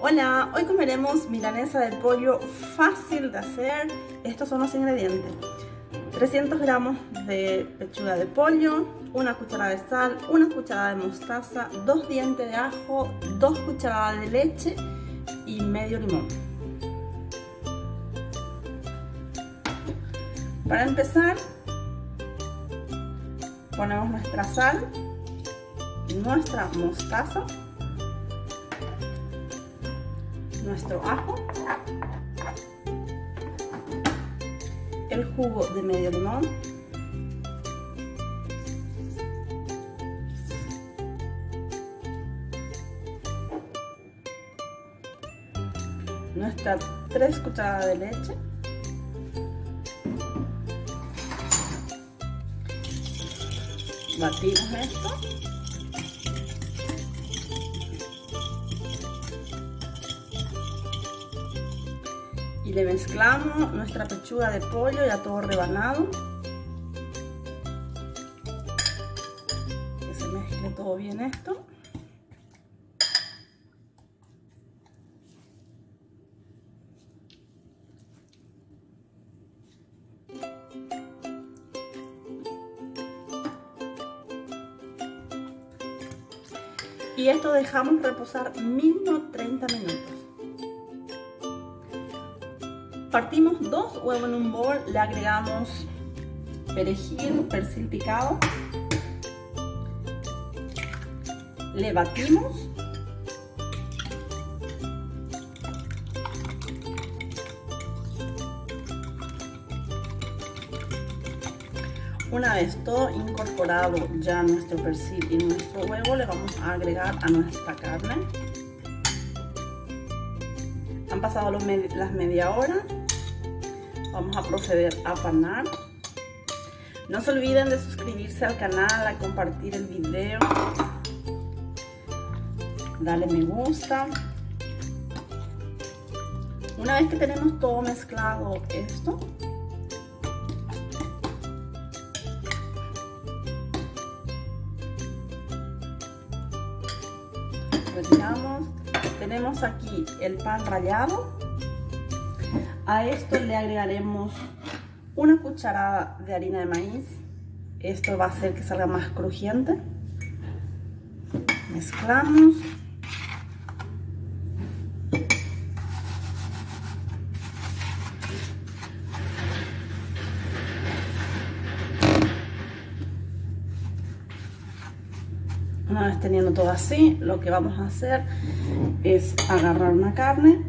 Hola, hoy comeremos milanesa de pollo fácil de hacer. Estos son los ingredientes. 300 gramos de pechuga de pollo, una cucharada de sal, una cucharada de mostaza, dos dientes de ajo, dos cucharadas de leche y medio limón. Para empezar, ponemos nuestra sal, nuestra mostaza nuestro ajo, el jugo de medio limón, nuestras 3 cucharadas de leche, batimos esto le mezclamos nuestra pechuga de pollo ya todo rebanado. Que se mezcle todo bien esto. Y esto dejamos reposar mínimo 30 minutos Partimos dos huevos en un bol, le agregamos perejil, persil picado, le batimos Una vez todo incorporado ya nuestro persil y nuestro huevo, le vamos a agregar a nuestra carne. Han pasado las media hora vamos a proceder a panar. No se olviden de suscribirse al canal, a compartir el video, dale me gusta. Una vez que tenemos todo mezclado esto, retiramos. Tenemos aquí el pan rallado a esto le agregaremos una cucharada de harina de maíz. Esto va a hacer que salga más crujiente. Mezclamos. Una vez teniendo todo así, lo que vamos a hacer es agarrar una carne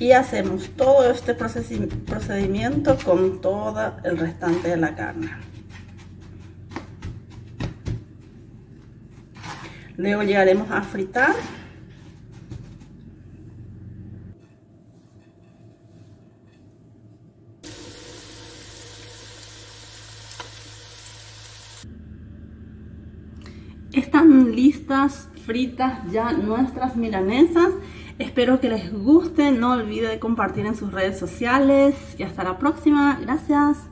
y hacemos todo este procedimiento con todo el restante de la carne. Luego llegaremos a fritar. Están listas, fritas ya nuestras milanesas. Espero que les guste, no olviden compartir en sus redes sociales y hasta la próxima. Gracias.